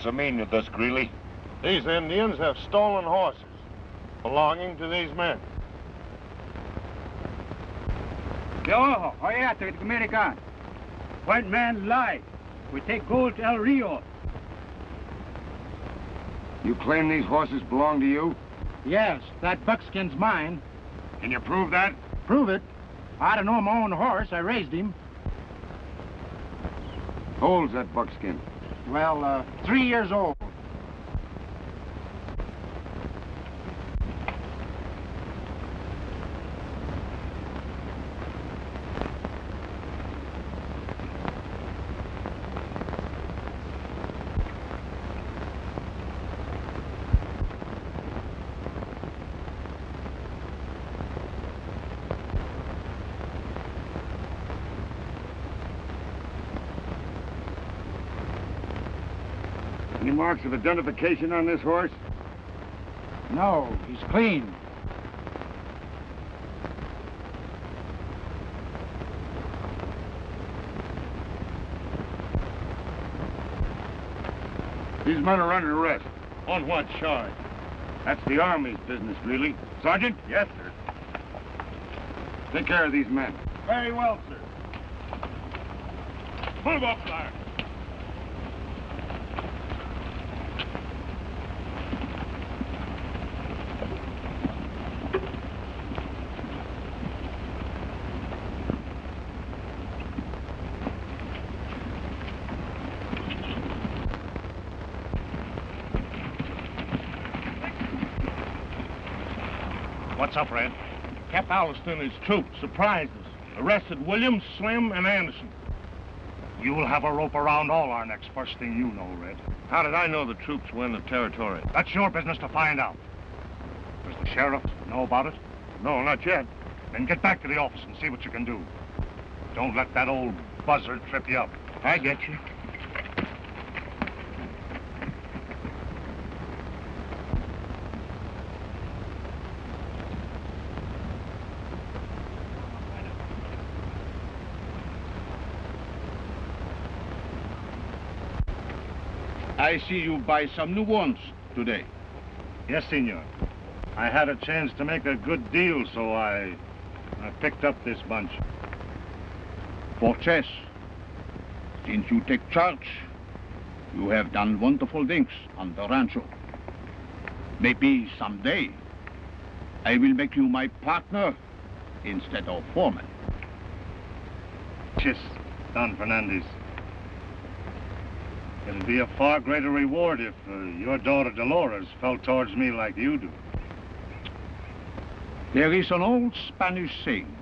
What's the meaning of this, Greeley? These Indians have stolen horses belonging to these men. De ojo, oye, American. White man lie. We take gold to El Rio. You claim these horses belong to you? Yes, that buckskin's mine. Can you prove that? Prove it? I don't know my own horse. I raised him. How old's that buckskin? Well, uh, three years old. Any marks of identification on this horse? No, he's clean. These men are under arrest. On what charge? That's the Army's business, really. Sergeant? Yes, sir. Take care of these men. Very well, sir. Move up there. What's up, Red? Cap Allister and his troops surprised us. Arrested Williams, Slim, and Anderson. You will have a rope around all our necks first thing you know, Red. How did I know the troops were in the territory? That's your business to find out. Does the sheriff know about it? No, not yet. Then get back to the office and see what you can do. Don't let that old buzzard trip you up. I get you. I see you buy some new ones today. Yes, senor. I had a chance to make a good deal, so I, I picked up this bunch. Fortress, since you take charge, you have done wonderful things on the rancho. Maybe someday I will make you my partner instead of foreman. Chis, Don Fernandez. It'd be a far greater reward if uh, your daughter Dolores felt towards me like you do. There is an old Spanish saying.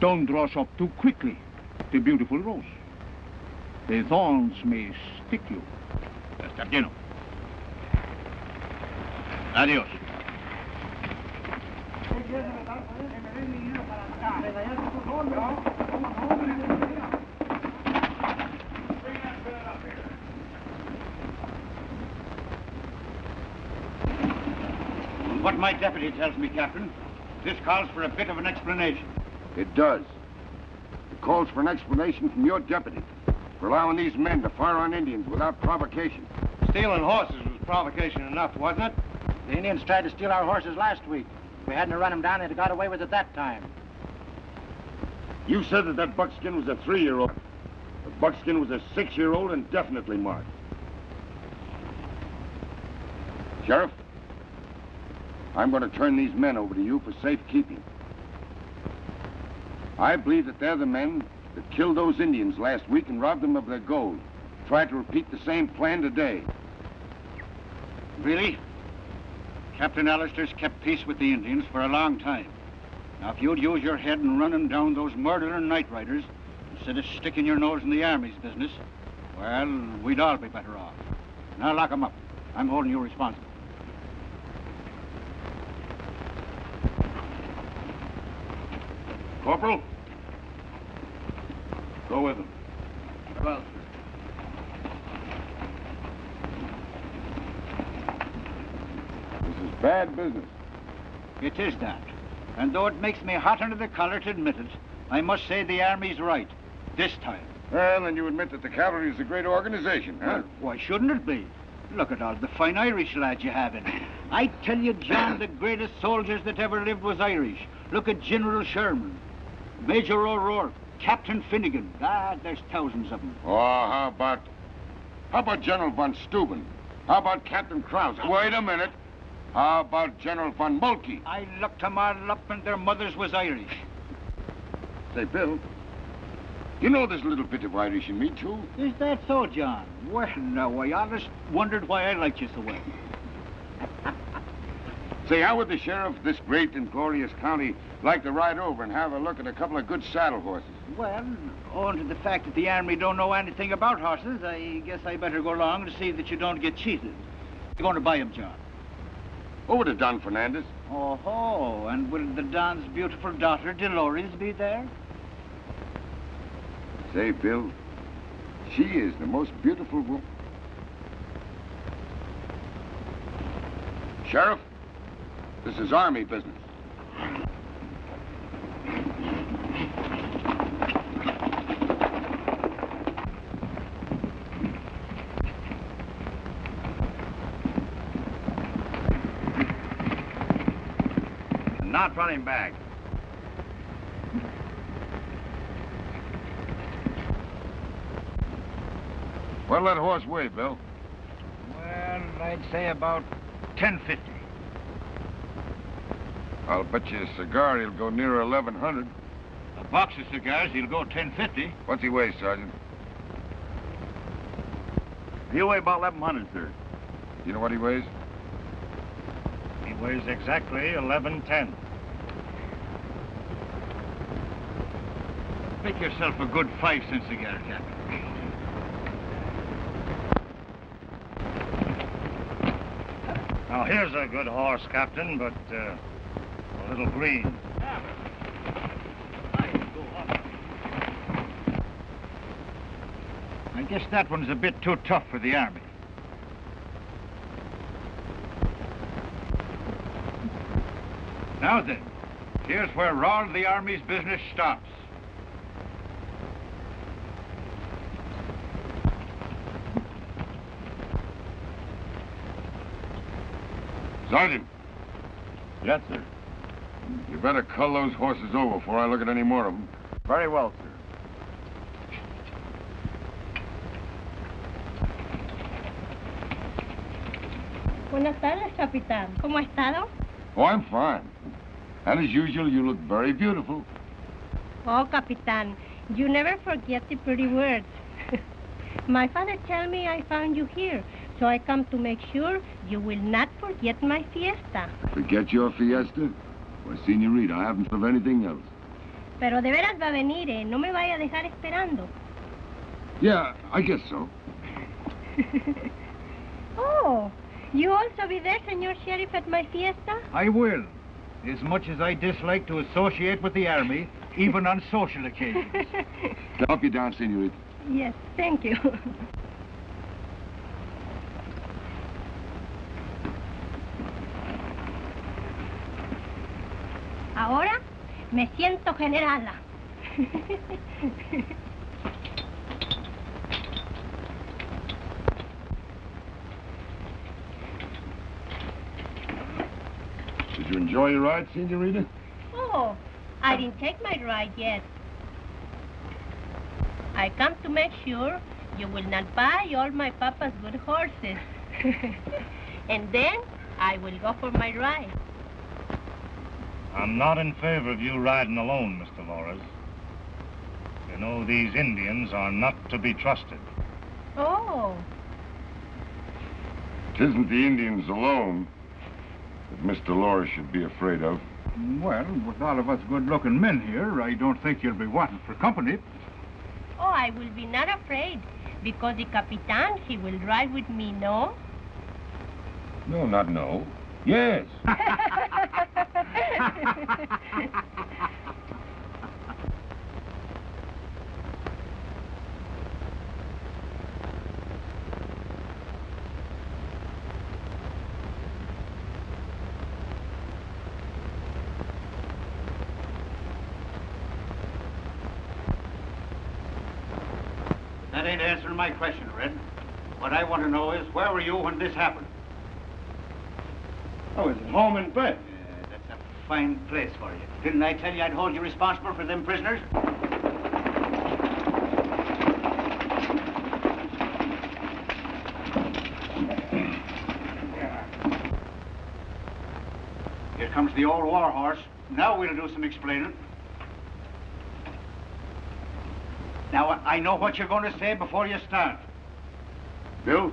Don't rush up too quickly, the beautiful rose. The thorns may stick you. Está lleno. Adiós. What my deputy tells me, Captain, this calls for a bit of an explanation. It does. It calls for an explanation from your deputy for allowing these men to fire on Indians without provocation. Stealing horses was provocation enough, wasn't it? The Indians tried to steal our horses last week. If we hadn't run them down, they'd have got away with it that time. You said that that buckskin was a three-year-old. The buckskin was a six-year-old and definitely marked. Sheriff, I'm going to turn these men over to you for safekeeping. I believe that they're the men that killed those Indians last week and robbed them of their gold. Tried to repeat the same plan today. Really? Captain Allister's kept peace with the Indians for a long time. Now, if you'd use your head and running down those murdering night riders instead of sticking your nose in the Army's business, well, we'd all be better off. Now, lock 'em up. I'm holding you responsible. Corporal, go with them. Well, This is bad business. It is that. And though it makes me hot under the collar to admit it, I must say the Army's right. This time. Well, then you admit that the cavalry is a great organization, huh? Well, why shouldn't it be? Look at all the fine Irish lads you have in it. I tell you, John, the greatest soldiers that ever lived was Irish. Look at General Sherman, Major O'Rourke, Captain Finnegan. Ah, there's thousands of them. Oh, how about... How about General von Steuben? How about Captain Krause? Wait a minute. How about General von Moltke? I looked them all up and their mothers was Irish. Say, Bill, you know there's a little bit of Irish in me, too. Is that so, John? Well, now, I always wondered why I liked you so well. Say, how would the sheriff of this great and glorious county like to ride over and have a look at a couple of good saddle horses? Well, owing to the fact that the army don't know anything about horses, I guess I better go along to see that you don't get cheated. You're going to buy 'em, John. Over to Don Fernandez. Oh, ho, and will the Don's beautiful daughter, Dolores, be there? Say, Bill, she is the most beautiful woman. Sheriff, this is Army business. Not running back. What'll that horse weigh, Bill? Well, I'd say about 1050. I'll bet you a cigar he'll go near 1100. A box of cigars, he'll go 1050. What's he weigh, Sergeant? He'll weigh about 1,100, sir. You know what he weighs? He weighs exactly 1110. Make yourself a good five cent cigar, Captain. Now, here's a good horse, Captain, but uh, little green. I guess that one's a bit too tough for the army. Now then, here's where all the army's business stops. Sergeant, Yes, sir. You better cull those horses over before I look at any more of them. Very well, sir. Buenas tardes, capitán. ¿Cómo ha estado? Oh, I'm fine. And as usual, you look very beautiful. Oh, capitán, you never forget the pretty words. my father tell me I found you here, so I come to make sure you will not forget my fiesta. Forget your fiesta? Why, senorita, I haven't thought of anything else. Pero de veras va a venir, eh? No me vaya a dejar esperando. Yeah, I guess so. oh, you also be there, Senor Sheriff, at my fiesta? I will. As much as I dislike to associate with the army, even on social occasions. To help you down, senorita. yes, thank you. Ahora me siento generala. Did you enjoy your ride, senorita? Oh, I didn't take my ride yet. I come to make sure you will not buy all my papa's good horses. and then I will go for my ride. I'm not in favor of you riding alone, Mr. Lores. You know, these Indians are not to be trusted. Oh, It isn't the Indians alone that Mr. Loris should be afraid of. Well, with all of us good-looking men here, I don't think you'll be wanting for company. oh, I will be not afraid because the Capitan, he will ride with me, no? No, not no. Yes. That ain't answering my question, Red. What I want to know is, where were you when this happened? I was at home in bed. Fine place for you. Didn't I tell you I'd hold you responsible for them prisoners? Here comes the old war horse. Now we'll do some explaining. Now, I know what you're going to say before you start. Bill,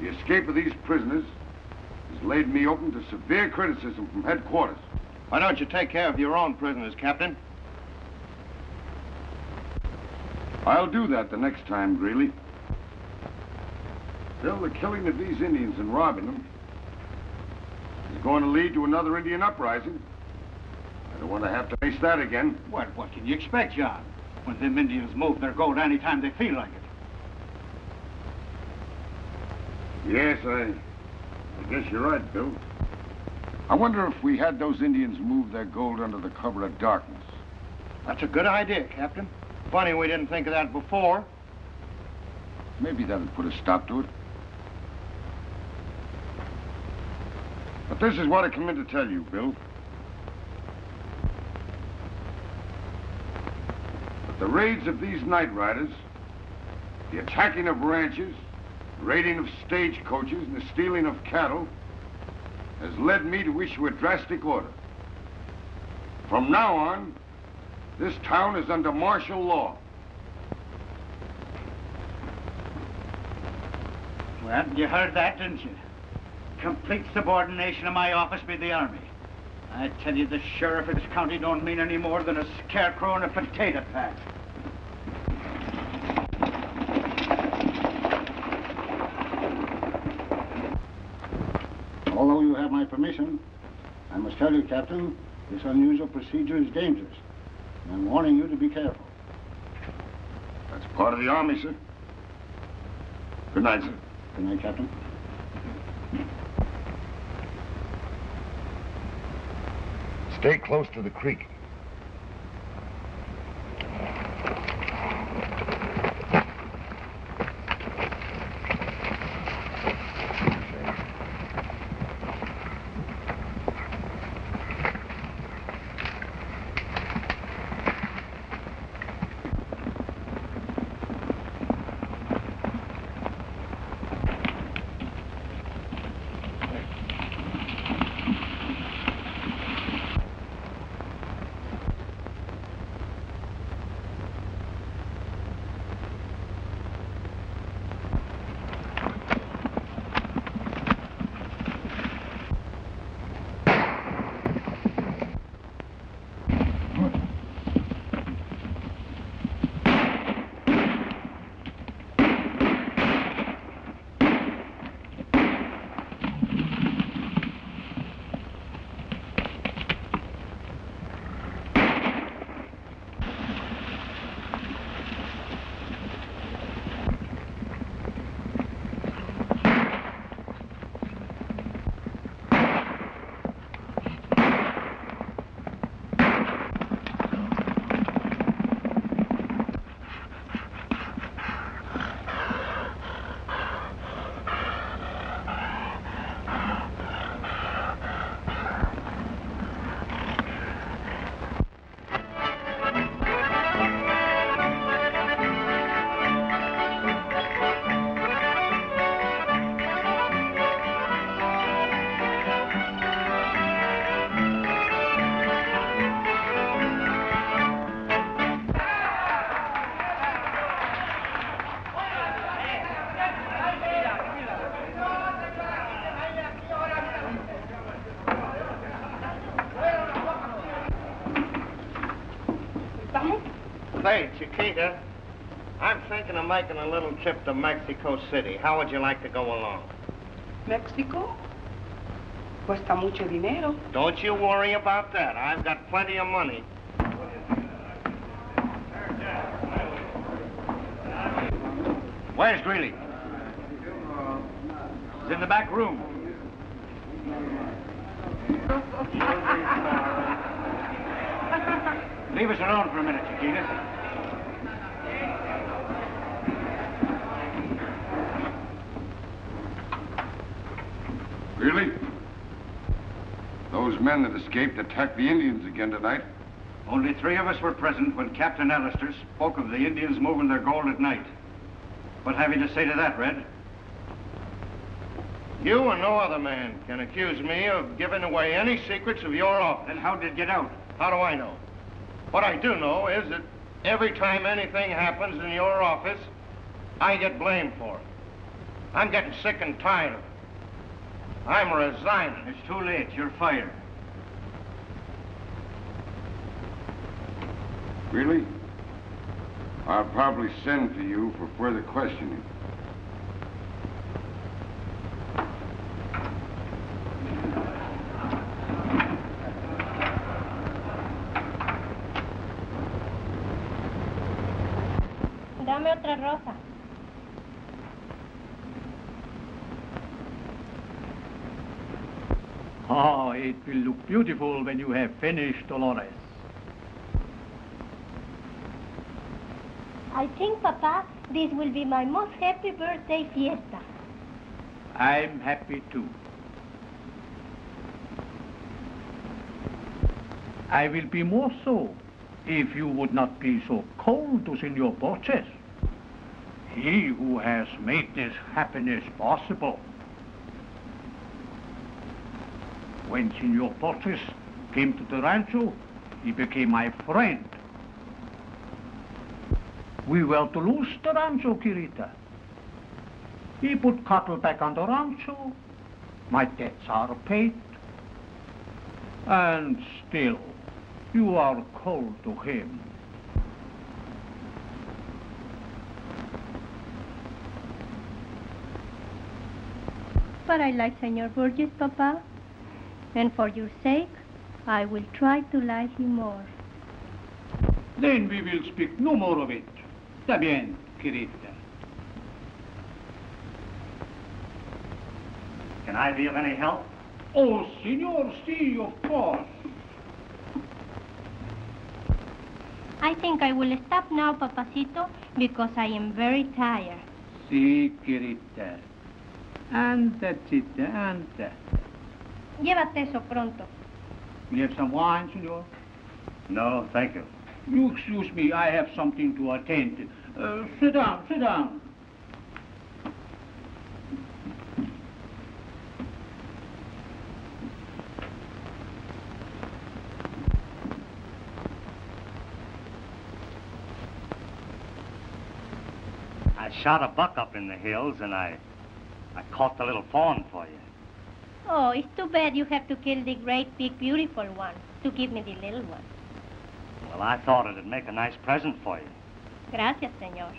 the escape of these prisoners laid me open to severe criticism from headquarters. Why don't you take care of your own prisoners, Captain? I'll do that the next time, Greeley. Bill, the killing of these Indians and robbing them is going to lead to another Indian uprising. I don't want to have to face that again. What, what can you expect, John? When them Indians move their gold any time they feel like it. Yes, I guess you're right, Bill. I wonder if we had those Indians move their gold under the cover of darkness. That's a good idea, Captain. Funny we didn't think of that before. Maybe that'll put a stop to it. But this is what I come in to tell you, Bill. That the raids of these night riders, the attacking of ranches, raiding of stagecoaches, and the stealing of cattle has led me to issue a drastic order. From now on, this town is under martial law. Well, you heard that, didn't you? Complete subordination of my office by the Army. I tell you, the sheriff of this county don't mean any more than a scarecrow in a potato patch. Although you have my permission, I must tell you, Captain, this unusual procedure is dangerous. And I'm warning you to be careful. That's part of the Army, sir. Good night, sir. Good night, Captain. Stay close to the creek. Making a little trip to Mexico City. How would you like to go along? México cuesta mucho dinero. Don't you worry about that. I've got plenty of money. Where's Greeley? He's in the back room. Leave us alone for a minute, Chiquita. Really? Those men that escaped attacked the Indians again tonight. Only three of us were present when Captain Allister spoke of the Indians moving their gold at night. What have you to say to that, Red? You and no other man can accuse me of giving away any secrets of your office. Then how did it get out? How do I know? What I do know is that every time anything happens in your office, I get blamed for it. I'm getting sick and tired of it. I'm resigning. It's too late. You're fired. Really? I'll probably send for you for further questioning. Dame otra rosa. Oh, it will look beautiful when you have finished, Dolores. I think, Papa, this will be my most happy birthday fiesta. I'm happy too. I will be more so if you would not be so cold to Senor Borges. He who has made this happiness possible. When Senor Borges came to the rancho, he became my friend. We were to lose the rancho, Kirita. He put cattle back on the rancho. My debts are paid. And still, you are cold to him. But I like Senor Burgess, Papa. And for your sake, I will try to like him more. Then we will speak no more of it. Está bien, Kirita. Can I be of any help? Oh, Senor, see, of course. I think I will stop now, Papacito, because I am very tired. Sí, Kirita. Anda, chita, anda. Llévate eso pronto. You have some wine, senor? No, thank you. You excuse me, I have something to attend to. Uh, sit down, sit down. I shot a buck up in the hills and I I caught the little fawn for you. Oh, it's too bad you have to kill the great, big, beautiful one to give me the little one. Well, I thought it'd make a nice present for you. Gracias, senor.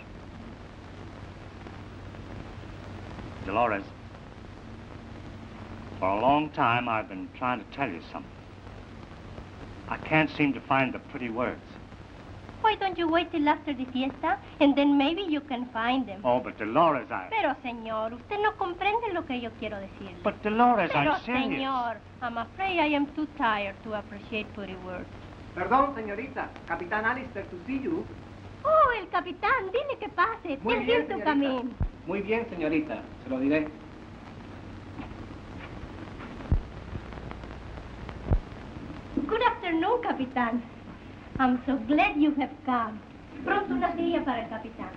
Dolores, for a long time I've been trying to tell you something. I can't seem to find the pretty words. Why don't you wait till after the fiesta and then maybe you can find them? Oh, but Dolores, I... Pero, señor, usted no comprende lo que yo quiero decir. But Dolores, Pero, I'm serious. Pero, señor, I'm afraid I am too tired to appreciate pretty words. Perdón, señorita. Capitán Allister to see you. Oh, el capitán, dile que pase. Muy Tell bien, him to señorita. come in. Muy bien, señorita. Se lo diré. Good afternoon, capitán. I'm so glad you have come. Pronto una silla para el capitán.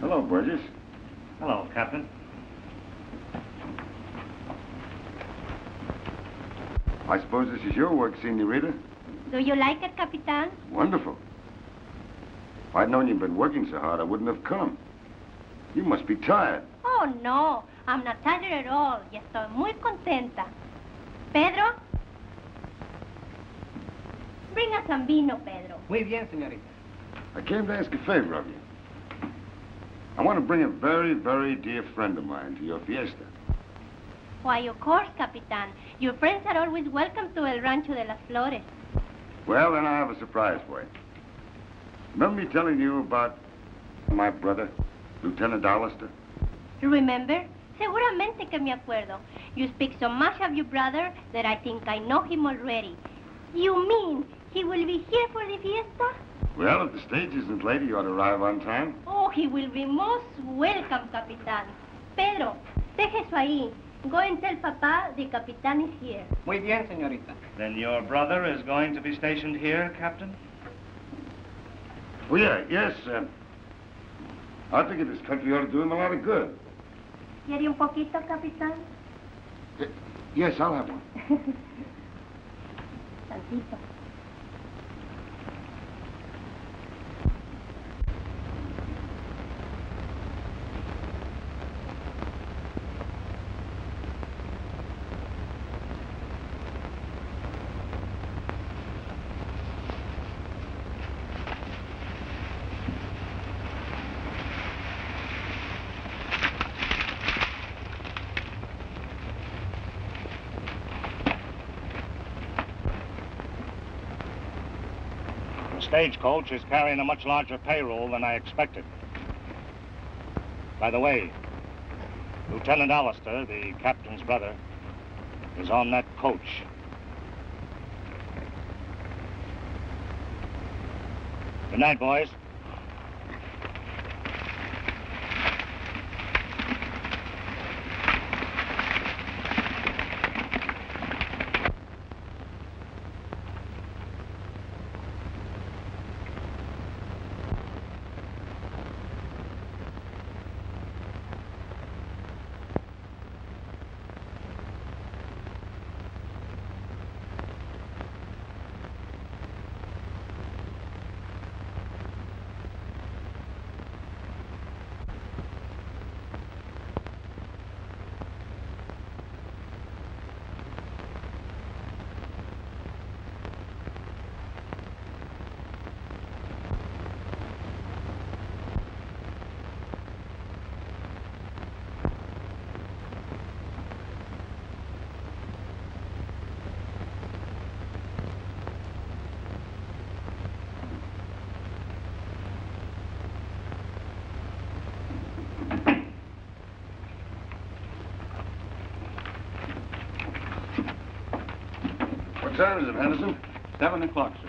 Hello, Burgess. Hello, Captain. I suppose this is your work, Senorita? Do you like it, capitán? Wonderful. If I'd known you'd been working so hard, I wouldn't have come. You must be tired. Oh, no. I'm not tired at all. Y estoy muy contenta. Pedro? Bring us some vino, Pedro. Muy bien, señorita. I came to ask a favor of you. I want to bring a very, very dear friend of mine to your fiesta. Why, of course, capitán. Your friends are always welcome to El Rancho de las Flores. Well, then I have a surprise for you. Remember me telling you about my brother, Lieutenant Allister? Remember? Seguramente que me acuerdo. You speak so much of your brother that I think I know him already. You mean he will be here for the fiesta? Well, if the stage isn't late, you ought to arrive on time. Oh, he will be most welcome, capitán. Pedro, deje eso ahí. Go and tell Papa the Capitan is here. Muy bien, señorita. Then your brother is going to be stationed here, Captain? Oh, yeah, yes. Uh, I think this country ought to do him a lot of good. ¿Quiere un poquito, Capitán? Yes, I'll have one. Tantito. Stagecoach is carrying a much larger payroll than I expected. By the way, Lieutenant Allister, the captain's brother, is on that coach. Good night, boys. Is it, Henderson? Seven o'clock, sir.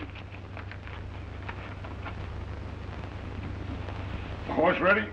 Horse ready?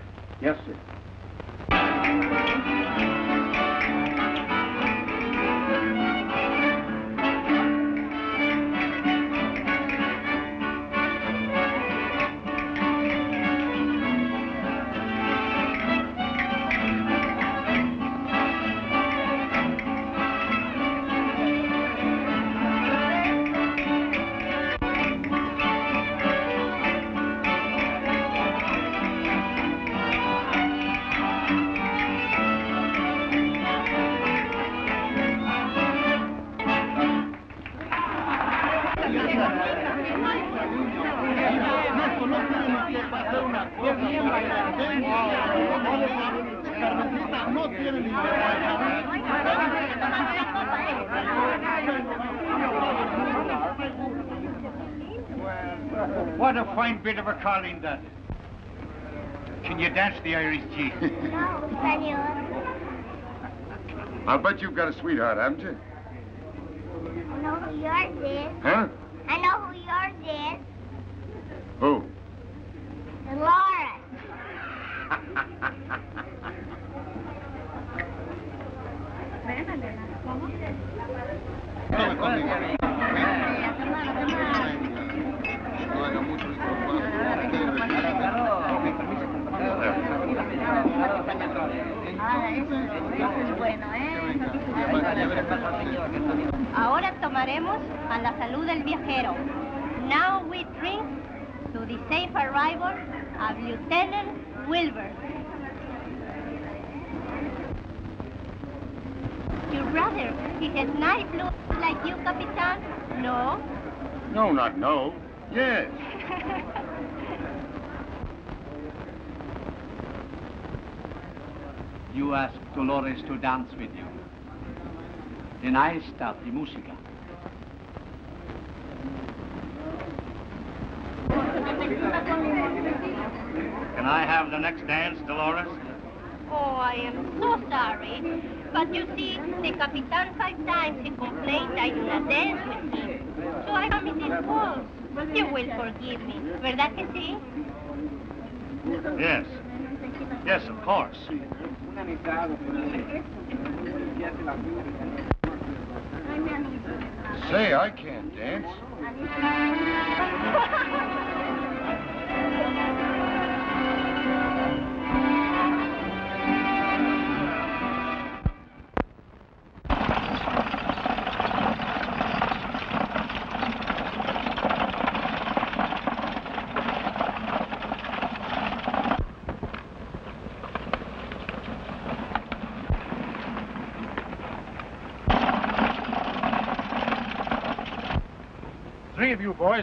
Fine bit of a calling that. Can you dance the Irish G? No, senor. I'll bet you've got a sweetheart, haven't you? Ahora tomaremos a la salud del viajero. Now we drink to the safe arrival of Lieutenant Wilbur. Your brother, he has nice looks like you, Capitan? No? No, not no. Yes. You ask Dolores to dance with you. Then I start the música. Can I have the next dance, Dolores? Oh, I am so sorry. But you see, the Capitan five times he complained I do not dance with him. So I committed fault. You will forgive me. ¿Verdad que sí? Yes. Yes, of course. Say, I can't dance.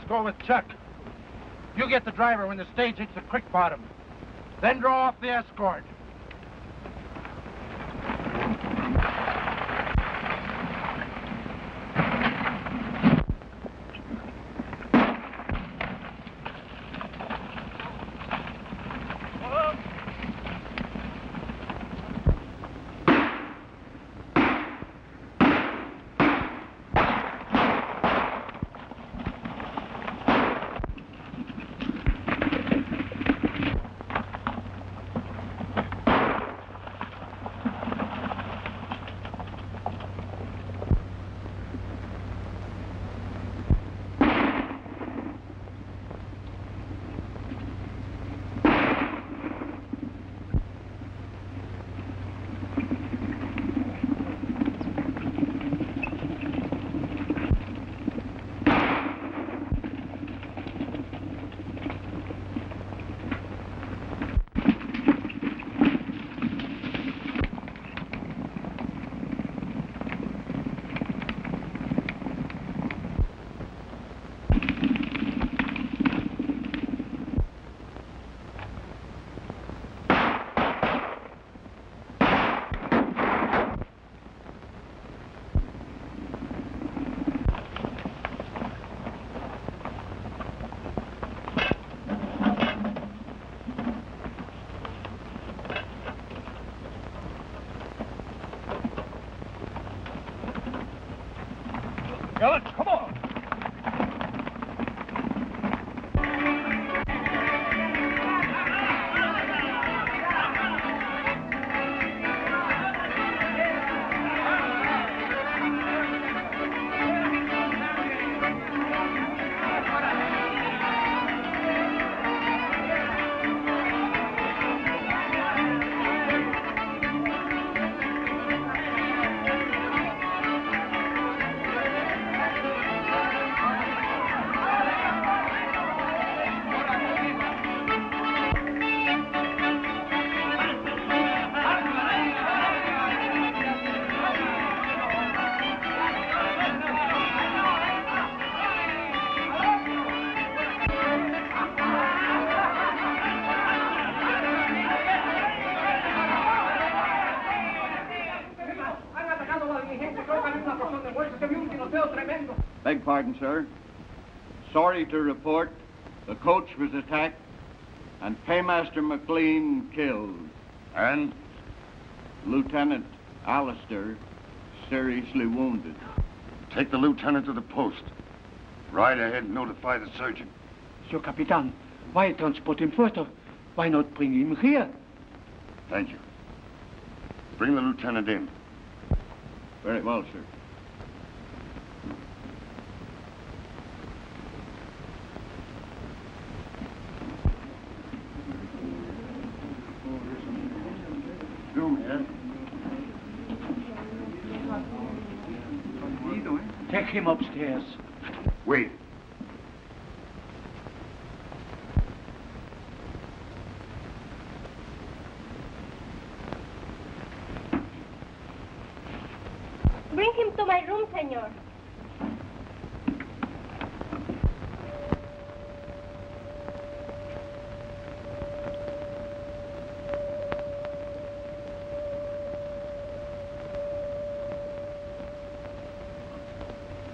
go with Chuck. You get the driver when the stage hits the creek bottom. Then draw off the escort. Sir. Sorry to report the coach was attacked and Paymaster McLean killed. And? Lieutenant Allister seriously wounded. Take the lieutenant to the post. Ride ahead and notify the surgeon. Sir Capitan, why transport him further? Why not bring him here? Thank you. Bring the lieutenant in. Very well, sir. Do, man. Take him upstairs. Wait. Bring him to my room, senor.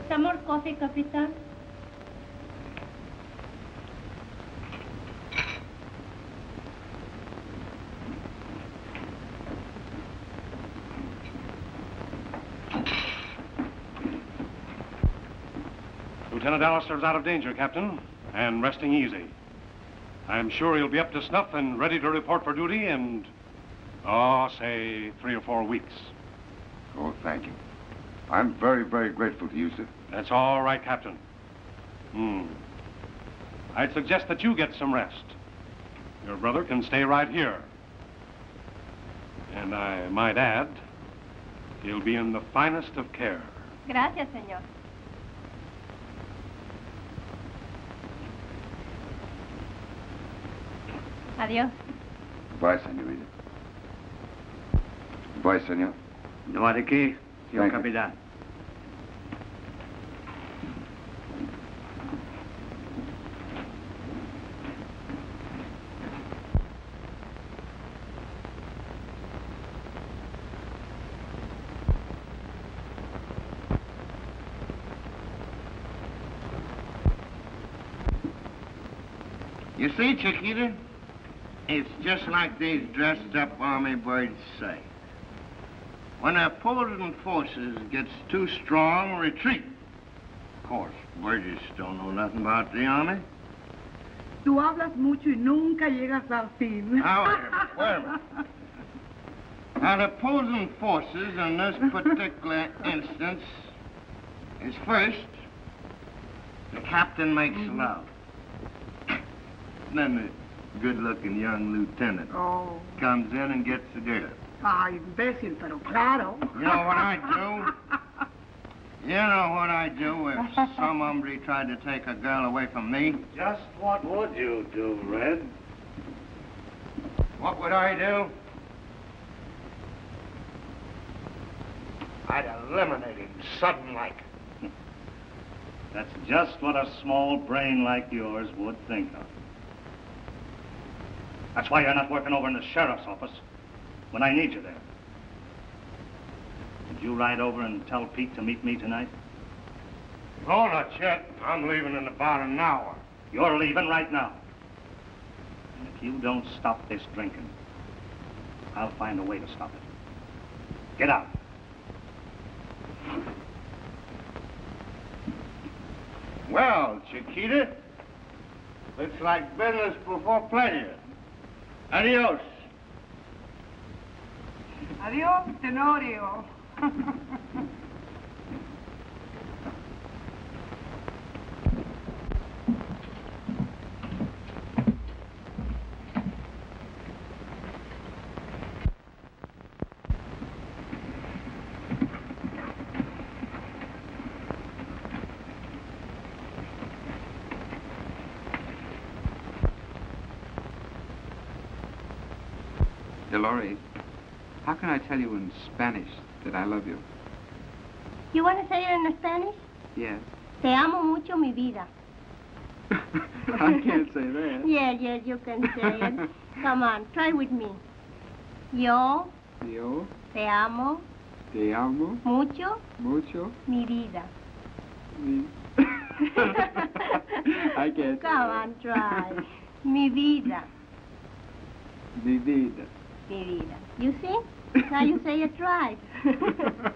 Some more coffee, Capitan? Lieutenant Allister's out of danger, Captain, and resting easy. I'm sure he'll be up to snuff and ready to report for duty in, oh, say, three or four weeks. Oh, thank you. I'm very, very grateful to you, sir. That's all right, Captain. Hmm. I'd suggest that you get some rest. Your brother can stay right here. And I might add, he'll be in the finest of care. Gracias, señor. Adiós. Goodbye, senorita. Goodbye, senor. No de qué, señor Thank see, Chiquita, it's just like these dressed up army birds say. When opposing forces gets too strong, retreat. Of course, Burgess don't know nothing about the army. Tú hablas mucho y nunca llegas al fin. Now, wait a minute, wait a. Now, the opposing forces in this particular instance is first, the captain makes love. Then the good-looking young lieutenant Oh, comes in and gets the girl. ay, imbécil, pero claro. You know what I do? You know what I do if some hombre tried to take a girl away from me? Just what would you do, Red? What would I do? I'd eliminate him sudden like. That's just what a small brain like yours would think of. That's why you're not working over in the sheriff's office when I need you there. Did you ride over and tell Pete to meet me tonight? No, not yet. I'm leaving in about an hour. You're leaving right now. And if you don't stop this drinking, I'll find a way to stop it. Get out. Well, Chiquita, looks like business before pleasure. Adios. Adiós, Tenorio. Dolores, how can I tell you in Spanish that I love you? You want to say it in Spanish? Yes. Te amo mucho, mi vida. I can't say that. Yes, yes, you can say it. Come on, try with me. Yo Yo te amo te amo mucho, mucho. mi vida. Mi... I can't say Come on, try. Mi vida, Mi vida. Mi vida. You see? Now you say it right.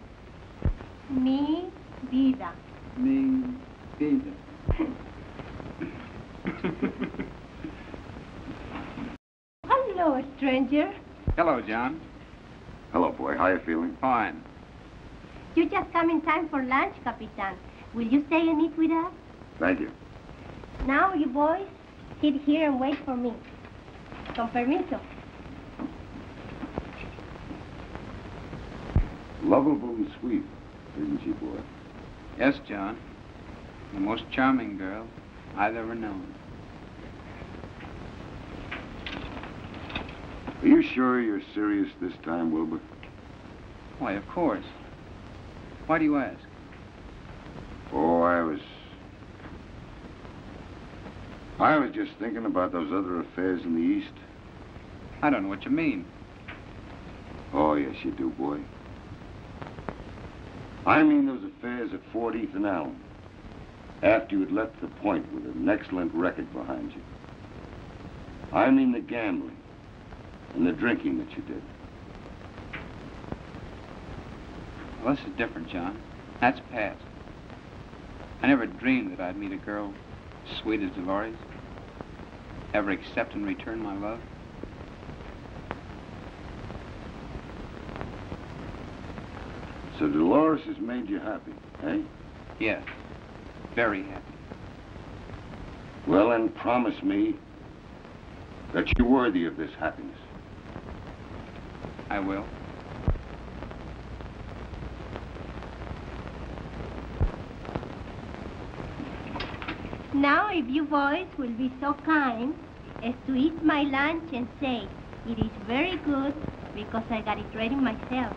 mi vida. Mi vida. Hello, stranger. Hello, John. Hello, boy. How are you feeling? Fine. You just come in time for lunch, Capitan. Will you stay and eat with us? Thank you. Now, you boys, sit here and wait for me. Con permiso. Lovable and sweet, isn't she, boy? Yes, John. The most charming girl I've ever known. Are you sure you're serious this time, Wilbur? Why, of course. Why do you ask? Oh, I was. I was just thinking about those other affairs in the East. I don't know what you mean. Oh, yes, you do, boy. I mean those affairs at Fort Ethan Allen. After you had left the point with an excellent record behind you. I mean the gambling and the drinking that you did. Well, this is different, John. That's past. I never dreamed that I'd meet a girl sweet as Dolores. Ever accept and return my love. So Dolores has made you happy, eh? Yes. Very happy. Well, then promise me that you're worthy of this happiness. I will. Now, if you boys will be so kind as to eat my lunch and say, it is very good because I got it ready myself.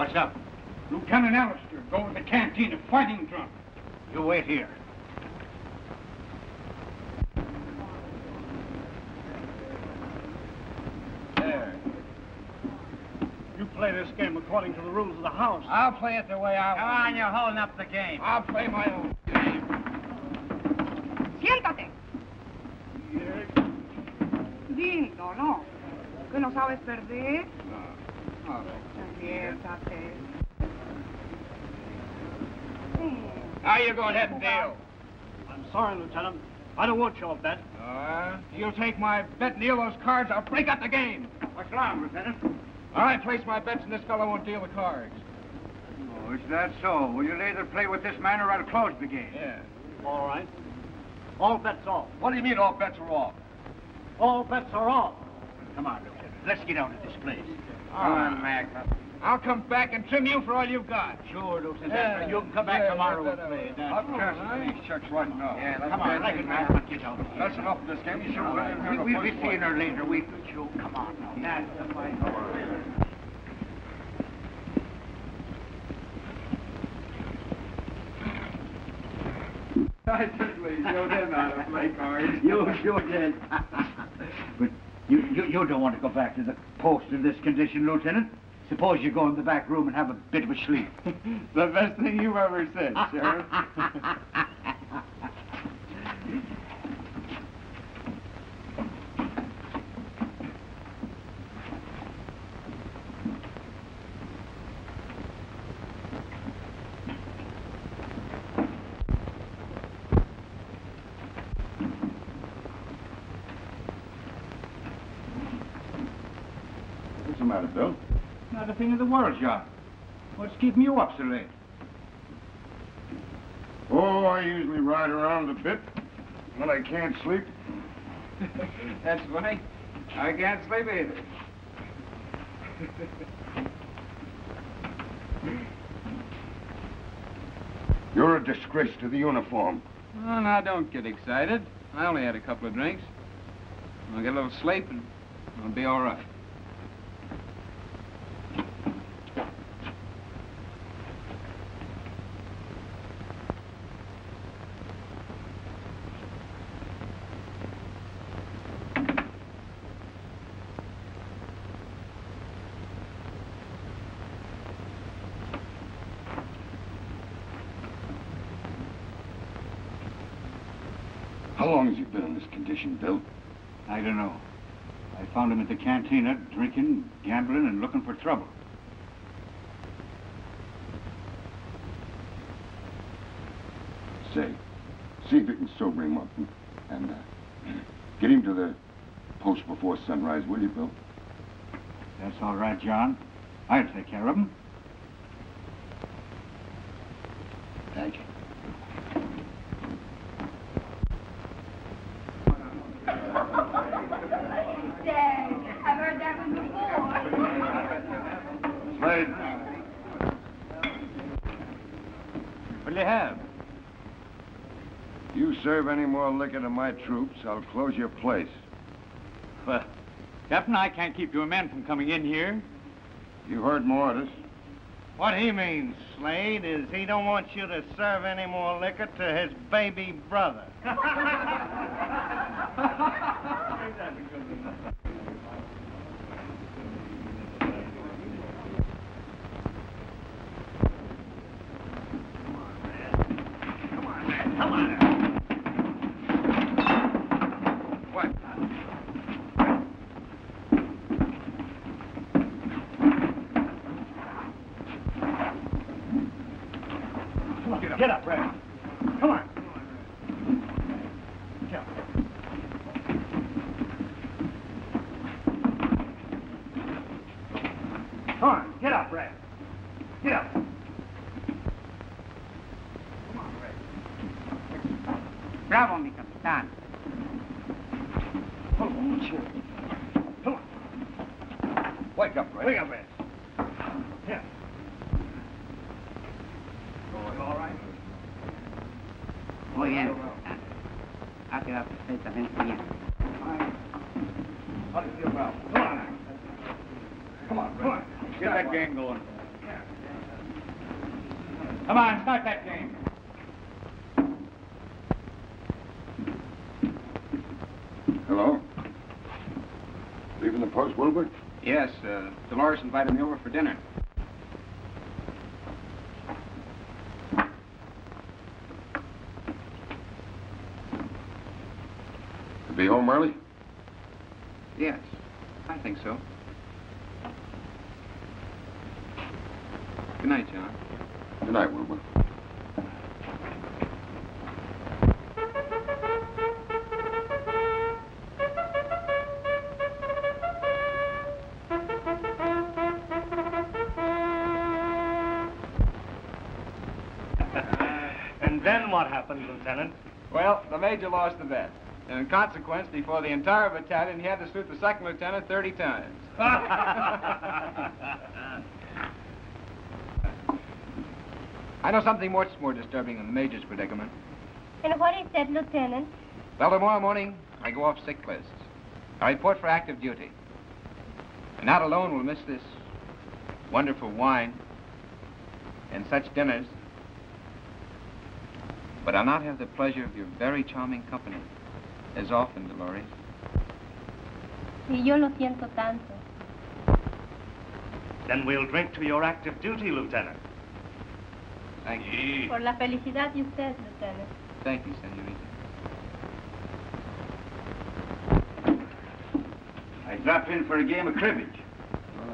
What's up? Lieutenant Allister, go to the canteen, a fighting drunk. You wait here. There. You play this game according to the rules of the house. I'll play it the way I Come want. on, you're holding up the game. I'll play my own. Game. Siéntate. Lindo, ¿no? ¿Que no sabes perder? Ah, Siéntate. Now you go ahead and deal. I'm sorry, Lieutenant. I don't want your bet. Uh, you'll take my bet and deal those cards, I'll break up the game. What's wrong, Lieutenant? I place my bets and this fellow won't deal the cards. Oh, is that so? Will you either play with this man or I'll close the game? Yeah. All right. All bets off. What do you mean all bets are off? All bets are off. Come on, Lieutenant. Let's get out of this place. All right, Mac. I'll come back and trim you for all you've got. Sure, Lieutenant. Yeah, you can come back yeah, tomorrow yeah, and play. yeah. That's I'll just these checks right now. Yeah, let's come on, get like it, it, man. man. Get out of here. That's enough of this game. You should have been in here We'll be seeing her later. We you. Come on now. That's the fight. I certainly showed him how to play cards. You sure did. but you, you, you don't want to go back to the post in this condition, Lieutenant. Suppose you go in the back room and have a bit of a sleep. the best thing you've ever said, Sheriff. thing in the world, John. What's keeping you up so late? Oh, I usually ride around a bit when I can't sleep. That's funny. I can't sleep either. You're a disgrace to the uniform. Oh, now, don't get excited. I only had a couple of drinks. I'll get a little sleep and I'll be all right. How long has you been in this condition, Bill? I don't know. Found him at the cantina, drinking, gambling, and looking for trouble. Say, see if you can sober him up and, and uh, get him to the post before sunrise, will you, Bill? That's all right, John. I'll take care of him. Thank you. Dad, I've heard that one before. Slade. What'll you have? You serve any more liquor to my troops, I'll close your place. But, Captain, I can't keep your men from coming in here. You heard this. What he means, Slade, is he don't want you to serve any more liquor to his baby brother. Sure. Come on. Wake up, Red. Wake up, Red. Here. you all right? Muy bien. Hace la presencia, bien. Happened, Lieutenant? Well, the major lost the bet. And in consequence, before the entire battalion, he had to shoot the second lieutenant 30 times. I know something much more disturbing than the major's predicament. And what is that, Lieutenant? Well, tomorrow morning, I go off sick lists. I report for active duty. And not alone will miss this wonderful wine and such dinners, but I'll not have the pleasure of your very charming company as often, Dolores. Y yo lo siento tanto. Then we'll drink to your active duty, Lieutenant. Thank you. Por la felicidad de usted, Lieutenant. Thank you, senorita. I dropped in for a game of cribbage.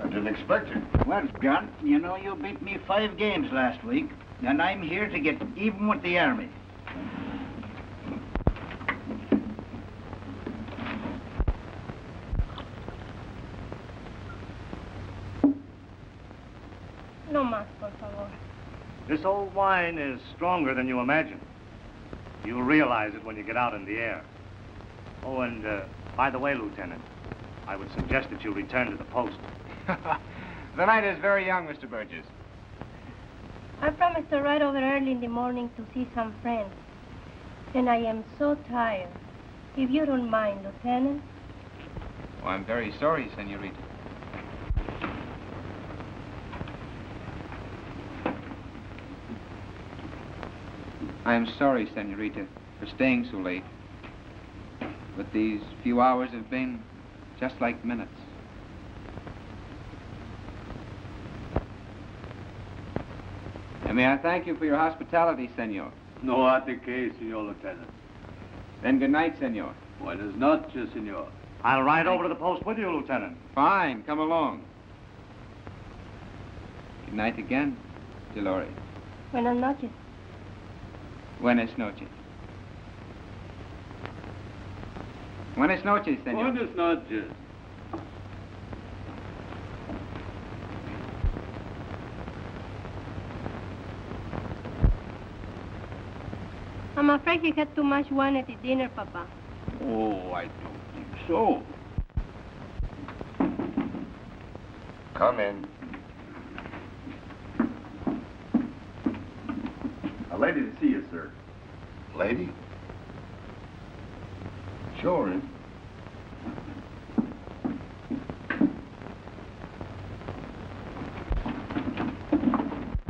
I didn't expect it. Well, John, you know you beat me five games last week, and I'm here to get even with the Army. No más, por favor. This old wine is stronger than you imagine. You'll realize it when you get out in the air. Oh, and uh, by the way, Lieutenant, I would suggest that you return to the post. the night is very young, Mr. Burgess. I promised to ride over early in the morning to see some friends. And I am so tired. If you don't mind, Lieutenant. Oh, I'm very sorry, senorita. I am sorry, senorita, for staying so late. But these few hours have been just like minutes. May I thank you for your hospitality, senor. No hace que, señor lieutenant. Then good night, senor. Buenas noches, señor. I'll ride over to the post with you, Lieutenant. Fine, come along. Good night again, Dolores. Buenas noches. Buenas noches. Buenas noches, senor. Buenas noches. I'm afraid he had too much wine at the dinner, Papa. Oh, I don't think so. Come in. A lady to see you, sir. Lady? Sure. Eh? in.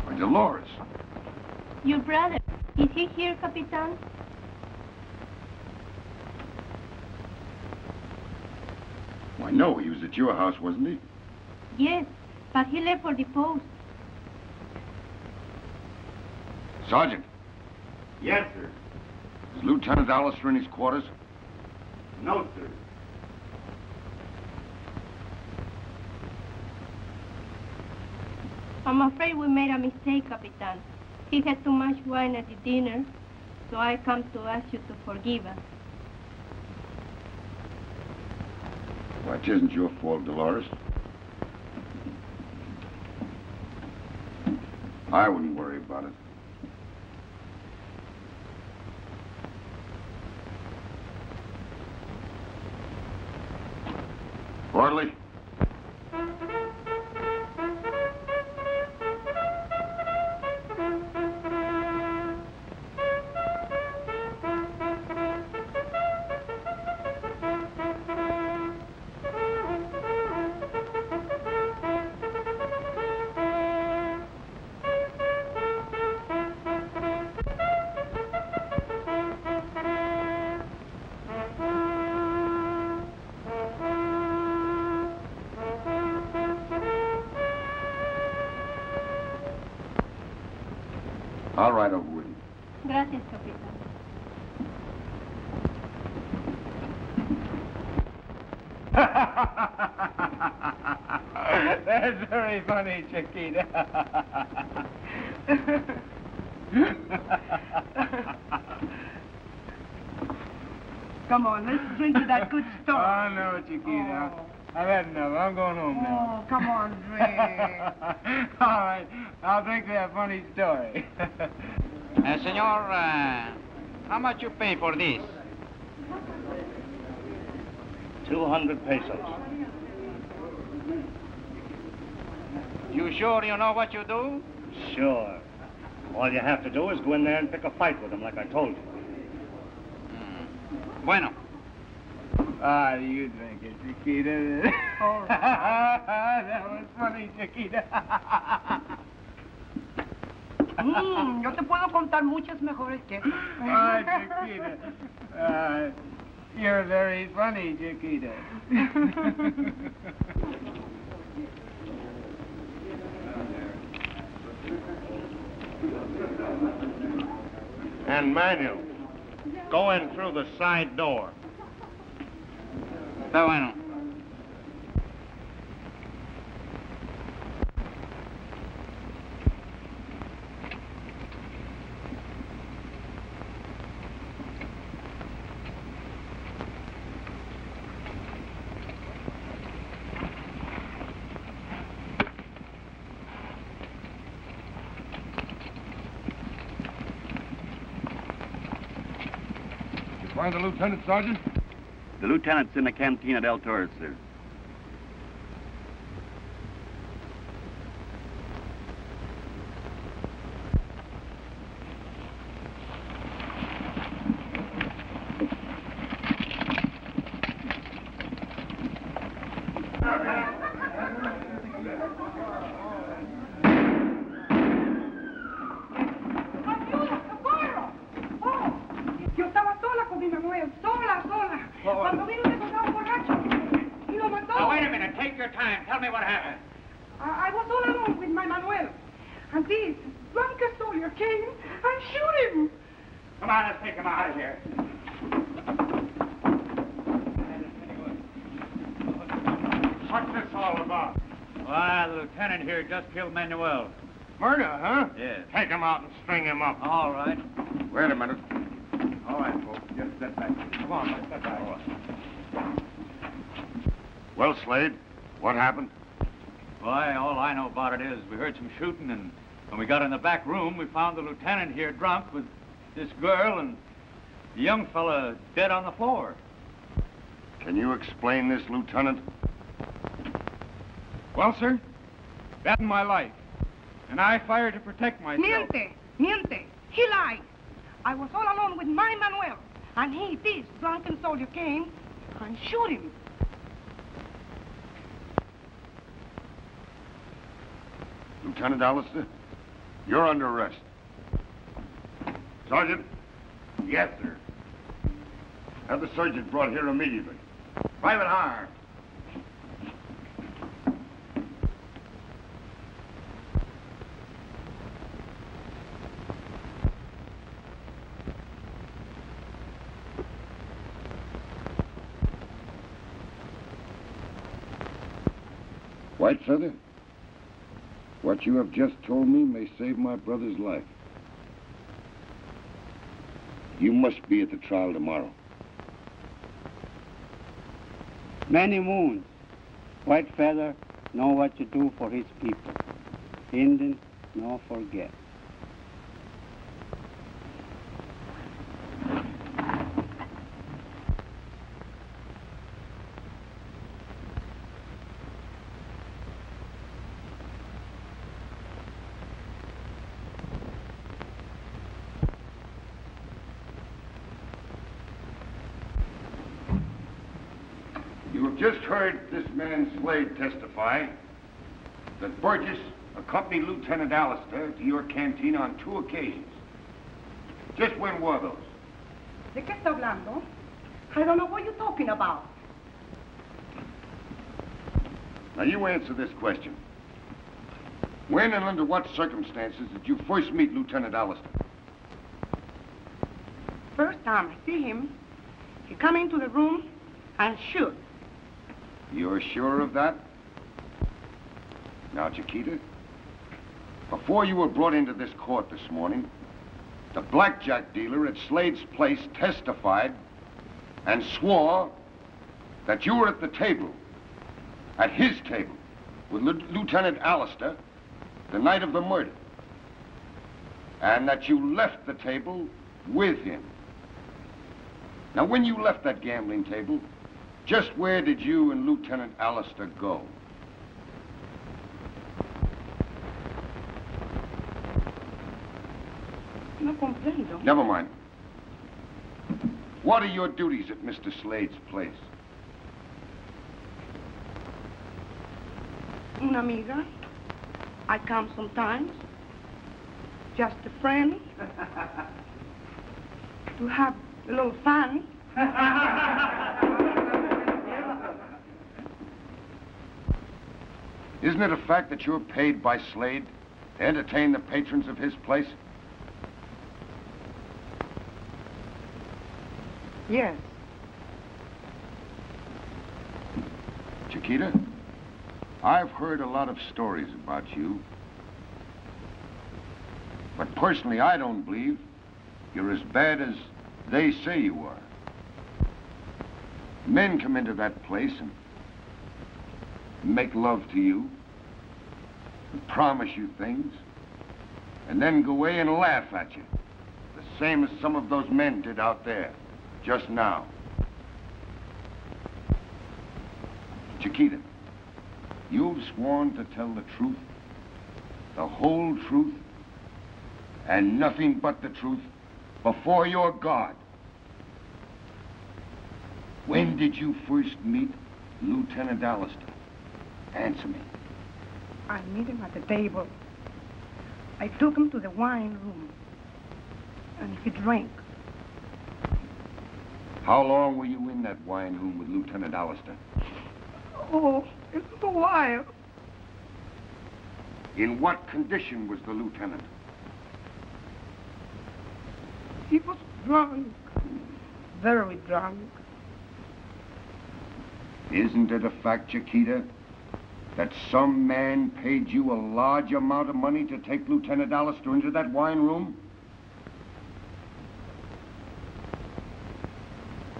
Why, Dolores. Your brother. Is he here, Capitan? Why, no, he was at your house, wasn't he? Yes, but he left for the post. Sergeant, Yes, sir. is Lieutenant Allister in his quarters? No, sir. I'm afraid we made a mistake, Capitan. He had too much wine at the dinner, so I come to ask you to forgive us. It isn't your fault, Dolores. I wouldn't worry about it. Orderly, Uh, senor, uh, how much you pay for this? 200 pesos. You sure you know what you do? Sure. All you have to do is go in there and pick a fight with them, like I told you. Bueno. Ah, you drink it, Chiquita. All that was funny, Chiquita. Mm, yo te puedo contar muchas mejores que esas. Ah, Chiquita. Ah, you're very funny, Chiquita. And Manuel, go in through the side door. Está bueno. You find the lieutenant, Sergeant? The lieutenant's in the cantina del Torres, sir. Yo estaba sola con mi Manuel, sola, sola. Cuando vino ese soldado borracho y lo mató. Now, wait a minute. Take your time. Tell me what happened. I, I was all alone with my Manuel. And this drunken soldier came and shoot him. Come on, let's take him out of here. What's this all about? Why, the lieutenant here just killed Manuel. Murder, huh? Yes. Take him out and string him up. All right. Wait a minute. All right, folks. Just step back. Come on, let's step back. Well, Slade, what happened? Why, all I know about it is we heard some shooting, and when we got in the back room, we found the lieutenant here drunk with this girl and the young fella dead on the floor. Can you explain this, Lieutenant? Well, sir, that's my life. And I fired to protect myself. Miente, miente. He lied. I was all alone with my Manuel. And he, this drunken soldier, came and shoot him. Lieutenant Allister, you're under arrest. Sergeant? Yes, sir. Have the sergeant brought here immediately. Private Harm. White Feather, what you have just told me may save my brother's life. You must be at the trial tomorrow. Many moons. White feather know what to do for his people. Indian no forget. Just heard this man Slade testify that Burgess accompanied Lieutenant Allister to your canteen on two occasions. Just when were those? ¿De qué está hablando? I don't know what you're talking about. Now you answer this question. When and under what circumstances did you first meet Lieutenant Allister? First time I see him, he come into the room and shoot. You're sure of that? Now, Chiquita, before you were brought into this court this morning, the blackjack dealer at Slade's place testified and swore that you were at the table, at his table, with Lieu- Lieutenant Allister the night of the murder, and that you left the table with him. Now, when you left that gambling table, just where did you and Lieutenant Allister go? No comprendo. Never mind. What are your duties at Mr. Slade's place? Una amiga. I come sometimes. Just a friend. to have a little fun. Isn't it a fact that you're paid by Slade to entertain the patrons of his place? yes. Chiquita, I've heard a lot of stories about you. But personally, I don't believe you're as bad as they say you are. Men come into that place and make love to you, and promise you things, and then go away and laugh at you. The same as some of those men did out there, just now. Chiquita, you've sworn to tell the truth, the whole truth, and nothing but the truth before your God. When did you first meet Lieutenant Allister? Answer me. I meet him at the table. I took him to the wine room. And he drank. How long were you in that wine room with Lieutenant Allister? Oh, it's a while. In what condition was the lieutenant? He was drunk. Very drunk. Isn't it a fact, Chiquita, that some man paid you a large amount of money to take Lieutenant Allister into that wine room?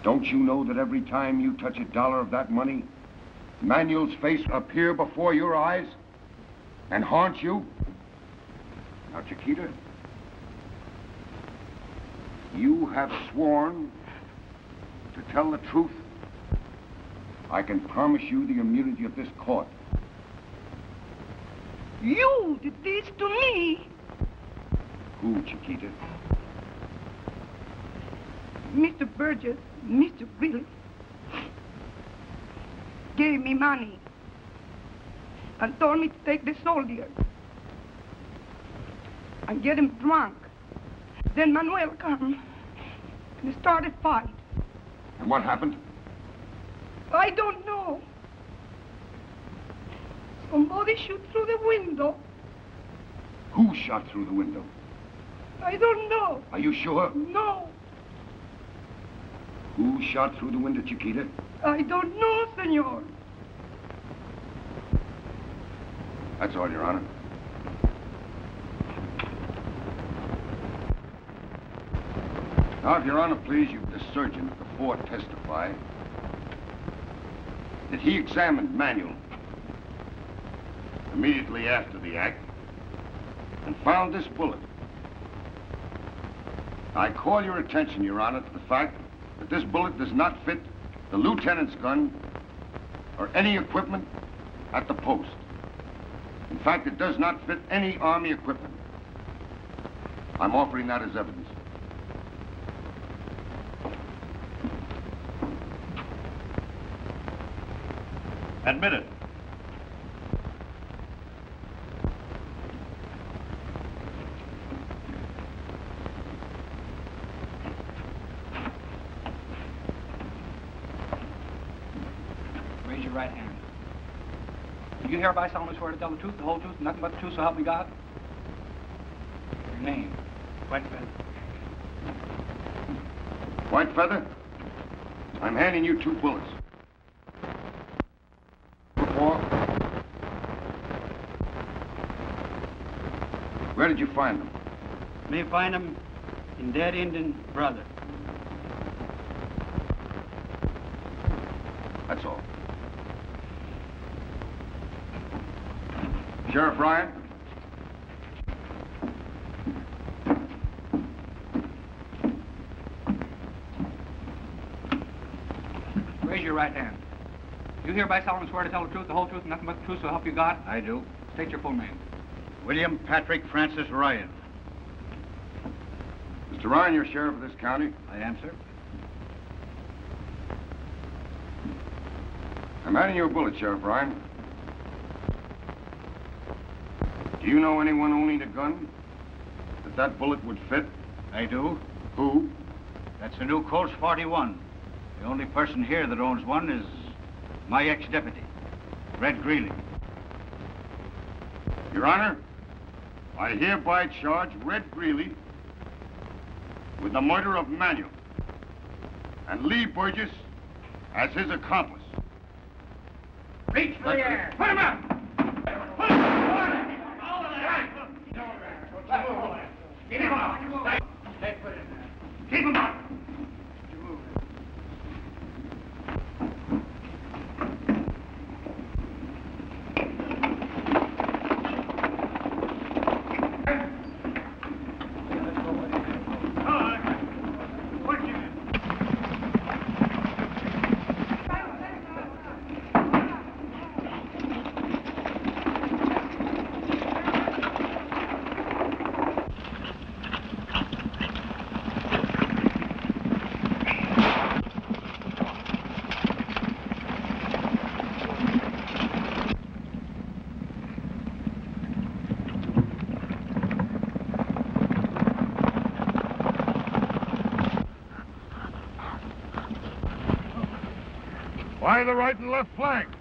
Don't you know that every time you touch a dollar of that money, Manuel's face appear before your eyes and haunt you? Now, Chiquita, you have sworn to tell the truth. I can promise you the immunity of this court. You did this to me. Who, Chiquita? Mr. Burgess, Mr. Billy, gave me money and told me to take the soldier and get him drunk. Then Manuel come and started fight. And what happened? I don't know. Somebody shoot through the window. Who shot through the window? I don't know. Are you sure? No, Who shot through the window, Chiquita? I don't know, senor. That's all, Your Honor. Now, if Your Honor please, you the surgeon at the fort testify that he examined Manuel immediately after the act and found this bullet. I call your attention, Your Honor, to the fact that this bullet does not fit the lieutenant's gun or any equipment at the post. In fact, it does not fit any Army equipment. I'm offering that as evidence. Admit Raise your right hand. You hereby solemnly swear to tell the truth, the whole truth, and nothing but the truth, so help me God? Your name? White Feather. White Feather, I'm handing you two bullets. Four. Where did you find them? Me find them in dead Indian brother. That's all. Sheriff Ryan? Raise your right hand. You hereby solemnly swear to tell the truth, the whole truth, and nothing but the truth, so help you God? I do. State your full name. William Patrick Francis Ryan. Mr. Ryan, you're sheriff of this county? I am, sir. I'm handing you a bullet, Sheriff Ryan. Do you know anyone owning a gun that that bullet would fit? I do. Who? That's a new Colts 41. The only person here that owns one is my ex-deputy, Red Greeley. Your Honor, I hereby charge Red Greeley with the murder of Manuel and Lee Burgess as his accomplice. Reach for the air. Put him up! Keep him up. Keep him up. By the right and left flank.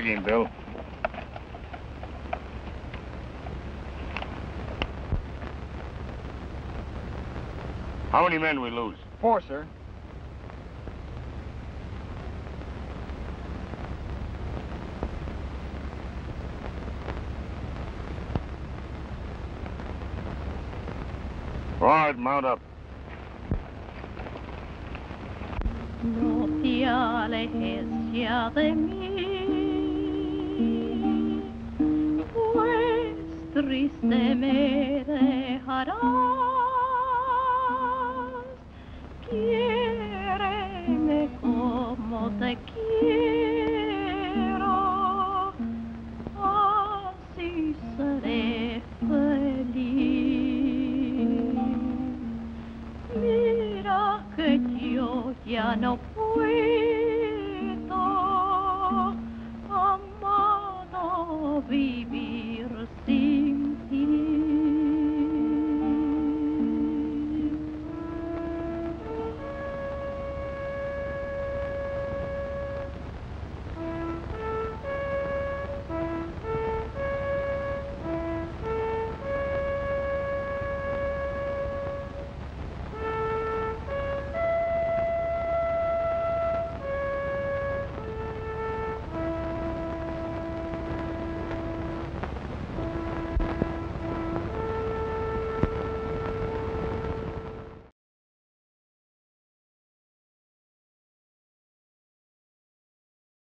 Take Bill. How many men we lose? Four, sir. All right, mount up. No te alejes ya de mí, triste me mm-hmm. dejarás.